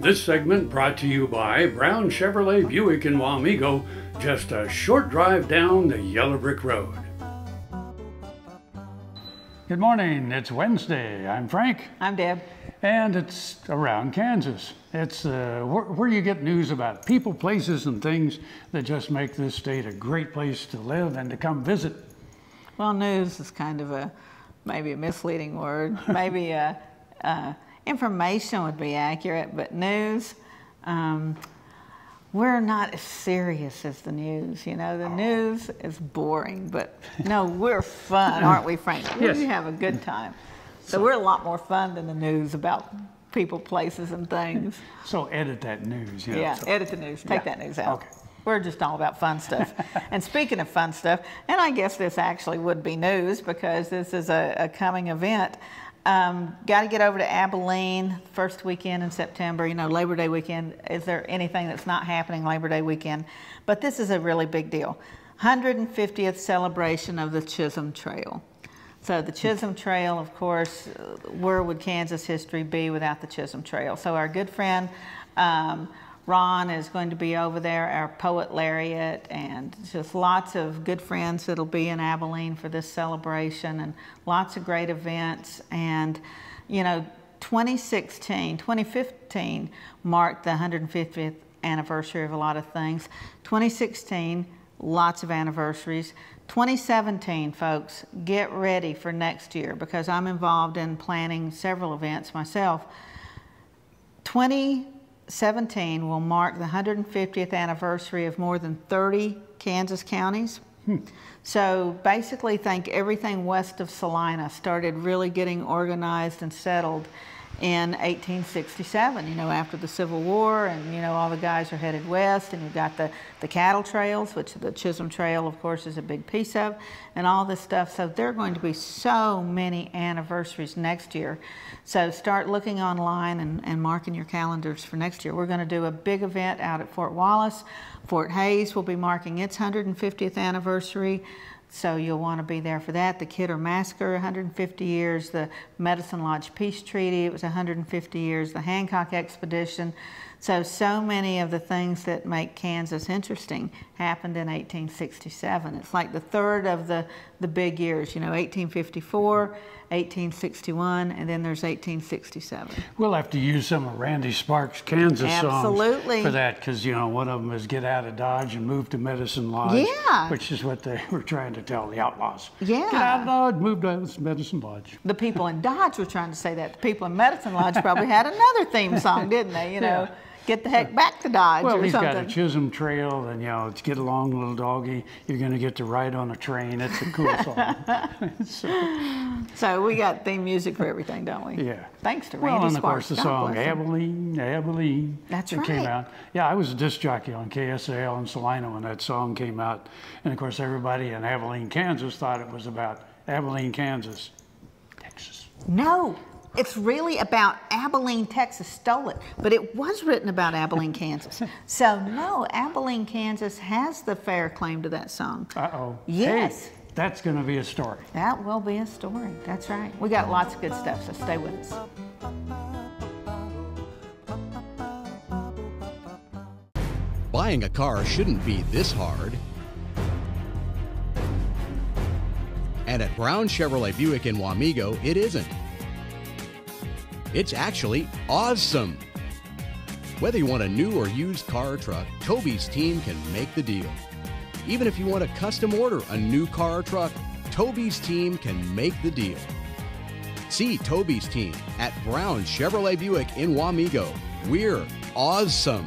This segment brought to you by Brown Chevrolet Buick in Wamego, just a short drive down the Yellow Brick Road. Good morning. It's Wednesday. I'm Frank. I'm Deb. And it's around Kansas. It's uh, where, where, you get news about people, places, and things that just make this state a great place to live and to come visit. Well, news is kind of a maybe a misleading word. maybe a, a information would be accurate, but news, um, we're not as serious as the news. You know, the oh. news is boring, but no, we're fun, aren't we, Frank? Yes. We have a good time. So we're a lot more fun than the news about people, places, and things. So edit that news. You know, yeah, so. edit the news. Take yeah. that news out. Okay. We're just all about fun stuff. and speaking of fun stuff, and I guess this actually would be news because this is a, a coming event. Um, Got to get over to Abilene first weekend in September. You know, Labor Day weekend. Is there anything that's not happening Labor Day weekend? But this is a really big deal. 150th celebration of the Chisholm Trail. So the Chisholm Trail, of course, where would Kansas history be without the Chisholm Trail? So our good friend um, Ron is going to be over there, our poet laureate, and just lots of good friends that'll be in Abilene for this celebration and lots of great events. And, you know, 2016, 2015 marked the 150th anniversary of a lot of things. 2016, lots of anniversaries. 2017, folks, get ready for next year because I'm involved in planning several events myself. 20 17 will mark the 150th anniversary of more than 30 Kansas counties. Hmm. So basically, think everything west of Salina started really getting organized and settled in 1867, you know, after the Civil War, and, you know, all the guys are headed west, and you've got the, the cattle trails, which the Chisholm Trail, of course, is a big piece of, and all this stuff. So there are going to be so many anniversaries next year. So start looking online and, and marking your calendars for next year. We're going to do a big event out at Fort Wallace. Fort Hays will be marking its 150th anniversary. So you'll want to be there for that. The Kidder Massacre, 150 years. The Medicine Lodge Peace Treaty, it was 150 years. The Hancock Expedition. So, so many of the things that make Kansas interesting happened in 1867. It's like the third of the, the big years, you know, 1854, 1861, and then there's 1867. We'll have to use some of Randy Sparks' Kansas Absolutely. songs for that because, you know, one of them is Get Out of Dodge and Move to Medicine Lodge. Yeah. Which is what they were trying to tell the outlaws. Yeah. Get out of Dodge, move to Medicine Lodge. The people in Dodge were trying to say that. The people in Medicine Lodge probably had another theme song, didn't they? You know. Yeah get the heck back to Dodge well, or he's something. got a Chisholm Trail, and you know, it's get along, little doggy. You're going to get to ride on a train. It's a cool song. so, so, we got theme music for everything, don't we? Yeah. Thanks to Randy Well, and of course the God song Abilene, Abilene. That's right. came out. Yeah, I was a disc jockey on KSAL in Salina when that song came out, and of course everybody in Abilene, Kansas thought it was about Abilene, Kansas, Texas. No, it's really about Abilene, Texas stole it, but it was written about Abilene, Kansas. So no, Abilene, Kansas has the fair claim to that song. Uh-oh. Yes. Hey, that's going to be a story. That will be a story. That's right. We got lots of good stuff, so stay with us. Buying a car shouldn't be this hard. And at Brown Chevrolet Buick in Wamego, it isn't. It's actually awesome. Whether you want a new or used car or truck, Toby's team can make the deal. Even if you want to custom order a new car or truck, Toby's team can make the deal. See Toby's team at Brown Chevrolet Buick in Wamego. We're awesome.